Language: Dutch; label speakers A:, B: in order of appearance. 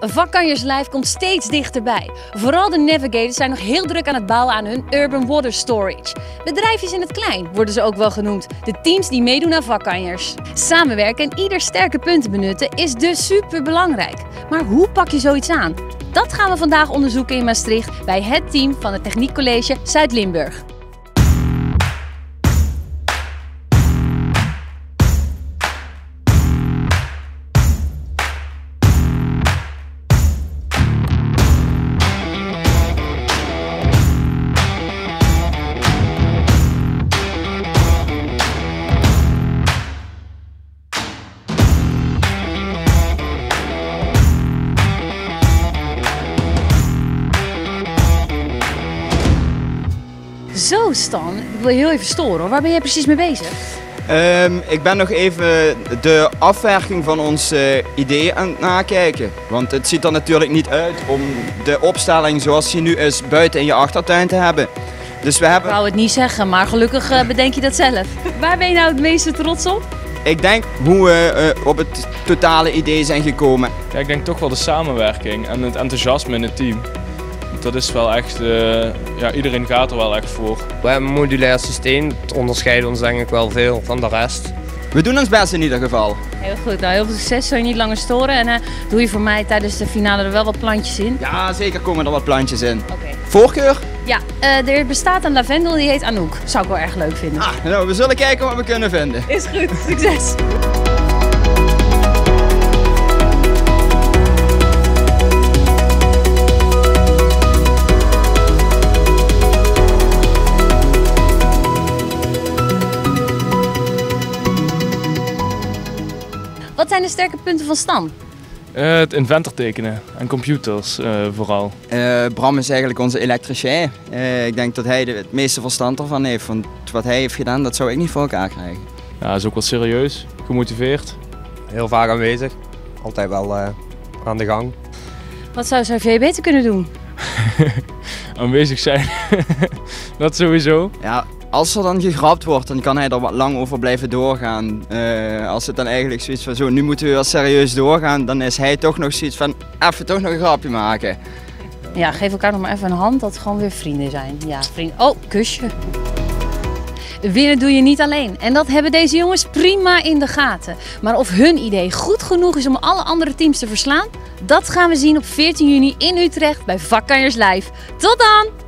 A: Vakkanjers Live komt steeds dichterbij. Vooral de Navigators zijn nog heel druk aan het bouwen aan hun Urban Water Storage. Bedrijfjes in het klein worden ze ook wel genoemd. De teams die meedoen aan vakkanjers. Samenwerken en ieder sterke punten benutten is dus super belangrijk. Maar hoe pak je zoiets aan? Dat gaan we vandaag onderzoeken in Maastricht bij het team van het Techniekcollege Zuid-Limburg. Zo Stan, ik wil je heel even storen hoor. Waar ben jij precies mee bezig?
B: Ehm, ik ben nog even de afwerking van ons eh, idee aan het nakijken. Want het ziet er natuurlijk niet uit om de opstelling zoals die nu is buiten in je achtertuin te hebben. Dus we
A: Ik
B: hebben,
A: wou het niet zeggen, maar gelukkig eh, bedenk je dat zelf. Waar ben je nou het meeste trots op?
B: ik denk hoe we eh, op het totale idee zijn gekomen.
C: Ja, ik denk toch wel de samenwerking en het enthousiasme in het team. Dat is wel echt, eh, ja, iedereen gaat er wel echt voor.
D: We hebben een modulair systeem. Het onderscheidt ons denk ik wel veel van de rest.
B: We doen ons best in ieder geval.
A: Heel goed, nou heel veel succes. Zal je niet langer storen. En eh, doe je voor mij tijdens de finale er wel wat plantjes in?
B: Ja, zeker komen er wat plantjes in.
A: Oké.
B: Voorkeur?
A: Ja, eh, er bestaat een lavendel die heet Anouk. Zou ik wel erg leuk vinden.
B: Ah, nou, we zullen kijken wat we kunnen vinden.
A: Is goed, succes! Wat zijn de sterke punten van Stan?
C: Eh, het inventor tekenen en computers eh, vooral.
B: Eh, Bram is eigenlijk onze elektricien. Eh, ik denk dat hij er het meeste verstand ervan heeft. Want wat hij heeft gedaan, dat zou ik niet voor elkaar krijgen.
C: Ja, is ook wel serieus, gemotiveerd.
D: Heel vaak aanwezig. Altijd wel eh, aan de gang.
A: Wat zou Xavier beter kunnen doen?
C: Aanwezig zijn, dat sowieso.
B: Ja, als er dan gegrapt wordt, dan kan hij er wat lang over blijven doorgaan. Eh, als het dan eigenlijk zoiets van zo, nu moeten we wel serieus doorgaan, dan is hij toch nog zoiets van, even toch nog een grapje maken.
A: Ja, geef elkaar nog maar even een hand dat gewoon weer vrienden zijn. Ja, vrienden. Oh, kusje. Winnen doe je niet alleen. En dat hebben deze jongens prima in de gaten. Maar of hun idee goed genoeg is om alle andere teams te verslaan, dat gaan we zien op 14 juni in Utrecht bij Vakkanjers Live. Tot dan!